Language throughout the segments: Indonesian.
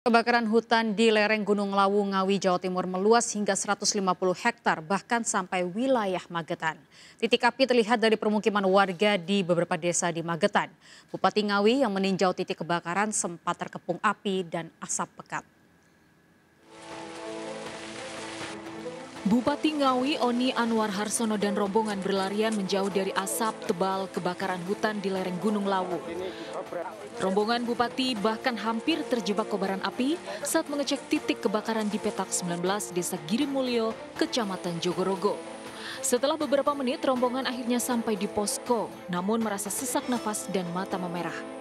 Kebakaran hutan di lereng Gunung Lawu, Ngawi, Jawa Timur meluas hingga 150 hektar, bahkan sampai wilayah Magetan. Titik api terlihat dari permukiman warga di beberapa desa di Magetan. Bupati Ngawi yang meninjau titik kebakaran sempat terkepung api dan asap pekat. Bupati Ngawi Oni Anwar Harsono dan rombongan berlarian menjauh dari asap tebal kebakaran hutan di lereng Gunung Lawu. Rombongan Bupati bahkan hampir terjebak kobaran api saat mengecek titik kebakaran di petak 19 Desa Girimulyo, Kecamatan Jogorogo. Setelah beberapa menit, rombongan akhirnya sampai di posko, namun merasa sesak nafas dan mata memerah.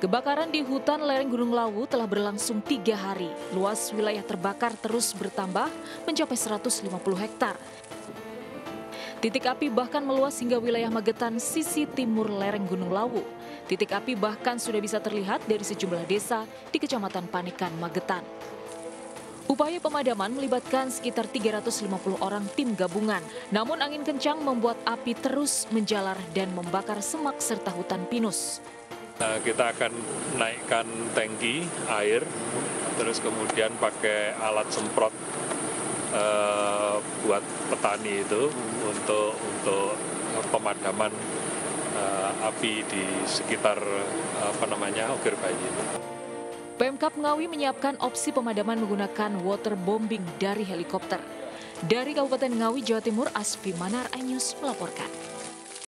Kebakaran di hutan lereng Gunung Lawu telah berlangsung tiga hari. Luas wilayah terbakar terus bertambah mencapai 150 hektar. Titik api bahkan meluas hingga wilayah Magetan, sisi timur lereng Gunung Lawu. Titik api bahkan sudah bisa terlihat dari sejumlah desa di Kecamatan Panikan, Magetan. Upaya pemadaman melibatkan sekitar 350 orang tim gabungan. Namun angin kencang membuat api terus menjalar dan membakar semak serta hutan pinus. Nah, kita akan naikkan tangki air, terus kemudian pakai alat semprot uh, buat petani itu untuk untuk pemadaman uh, api di sekitar apa namanya Ogir Bayi. Pemkap Ngawi menyiapkan opsi pemadaman menggunakan waterbombing dari helikopter. Dari Kabupaten Ngawi, Jawa Timur, Asfi Manar Anyus melaporkan.